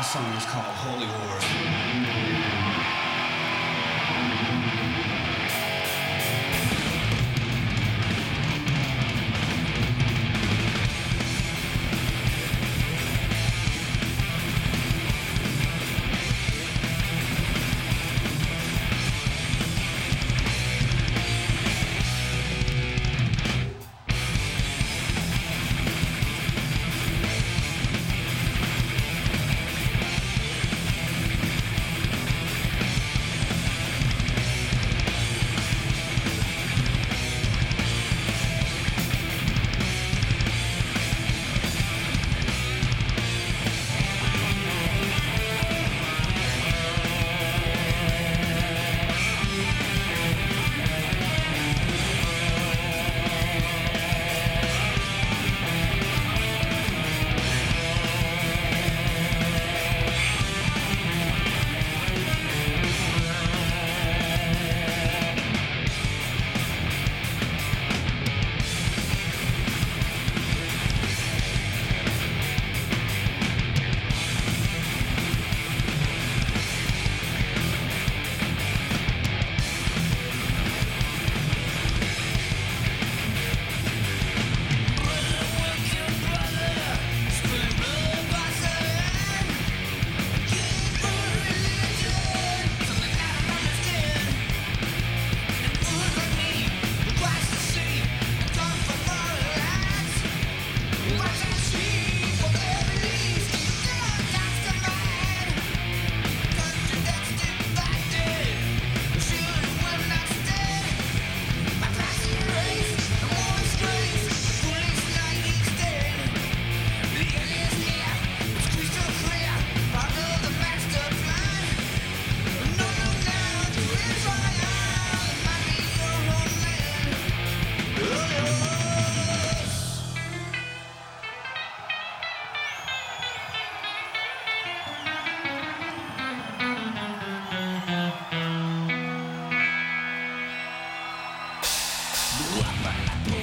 The song is called Holy Wars. Whopper.